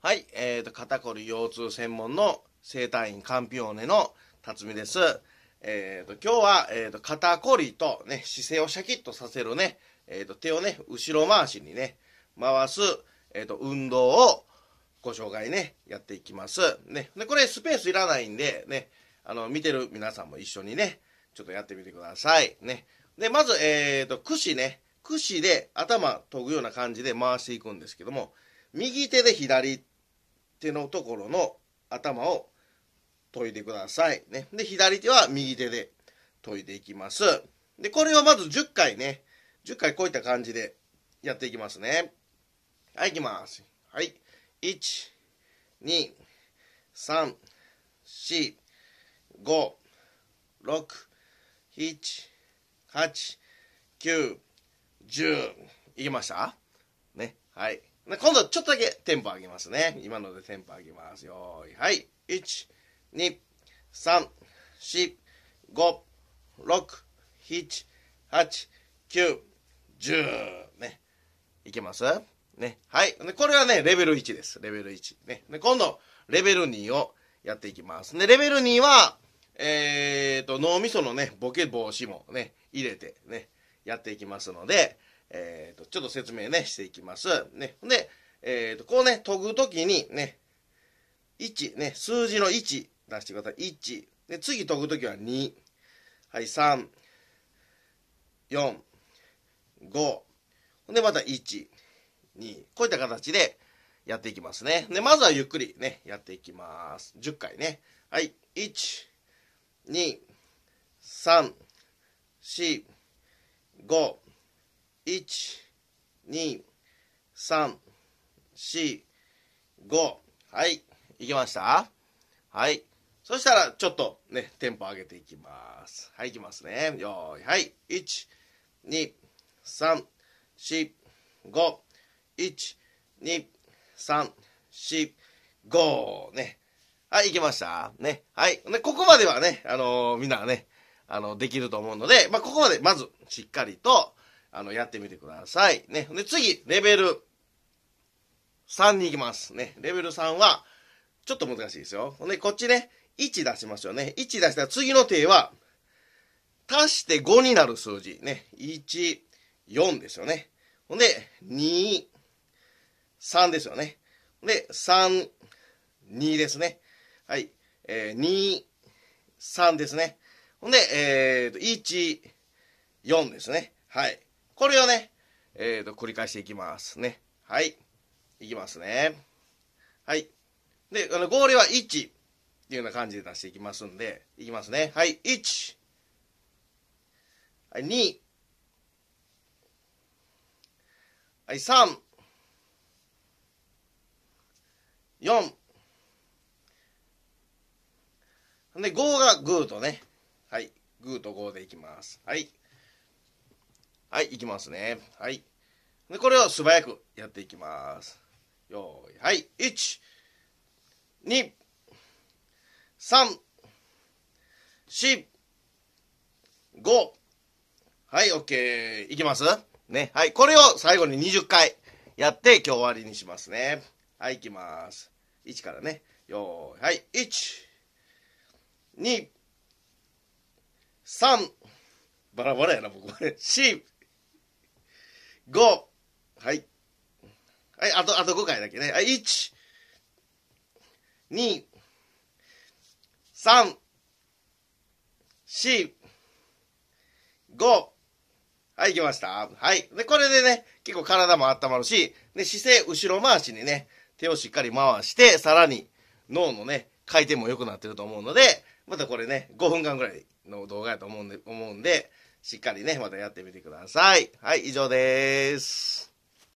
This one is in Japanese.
はい、えーと、肩こり腰痛専門の整体院カンピオーネの辰巳です。えーと、今日は、えーと、肩こりとね、姿勢をシャキッとさせるね、えーと、手をね、後ろ回しにね、回す、えーと、運動をご紹介ね、やっていきます。ね、で、これスペースいらないんで、ね、あの、見てる皆さんも一緒にね、ちょっとやってみてください。ね。で、まず、えーと、串ね、串で頭研ぐような感じで回していくんですけども、右手で左手のところの頭を研いでください。ね。で、左手は右手で研いでいきます。で、これをまず10回ね、10回こういった感じでやっていきますね。はい、いきます。はい。1、2、3、4、5、6、7、8、9、10。いきました？ね。はい。今度ちょっとだけテンポ上げますね。今のでテンポ上げます。よーい。はい。1、2、3、4、5、6、7、8、9、10。ね。いけます？ね。はい。これはね、レベル1です。レベル1。ね。で、今度、レベル2をやっていきます。で、レベル2は、えーと、脳みそのね、ボケ防止もね、入れてね、やっていきますので、えーと、ちょっと説明ね、していきます。ね。で、えーと、こうね、研ぐときにね、1、ね、数字の1出してください。1。で、次研ぐときは2。はい、3、4、5。で、また1、2。こういった形でやっていきますね。で、まずはゆっくりね、やっていきます。10回ね。はい、1、2、3、4、5、1、2、3、4、5。はい。いきました？はい。そしたら、ちょっとね、テンポ上げていきます。はい、いきますね。よーい。はい。1、2、3、4、5、1、2、3、4、5。ね。はい、いきました？ね。はい。で、ここまではね、あのーみんなね、あの、できると思うので、まあ、ここまでまず、しっかりと、あの、やってみてください。ね。で、次、レベル3に行きます。ね。レベル3は、ちょっと難しいですよ。ほんで、こっちね、1出しますよね。1出したら次の手は、足して5になる数字。ね。1、4ですよね。ほんで、2、3ですよね。で、3、2ですね。はい。えー、2、3ですね。ほんで、えーと、1、4ですね。はい。これをね、えーと、繰り返していきますね。はい。いきますね。はい。で、あの、合理は1っていうような感じで出していきますんで、いきますね。はい。1。はい、2。はい、3。4。で、5がグーとね。はい。グーと5でいきます。はい。はい、いきますね。はい。で、これを素早くやっていきます。よーい。はい。1、2、3、4、5。はい、OK。いきます？ね。はい。これを最後に20回やって今日終わりにしますね。はい、いきます。1からね。よーい。はい。1、2、3、バラバラやな、僕はね。4、5、はい。はい、あと、あと5回だけね。はい、1、2、3、4、5。はい、行きました。はい。で、これでね、結構体も温まるし、で、姿勢後ろ回しにね、手をしっかり回して、さらに脳のね、回転も良くなってると思うので、またこれね、5分間ぐらいの動画やと思うんで、思うんで、しっかりね、またやってみてください。はい、以上です。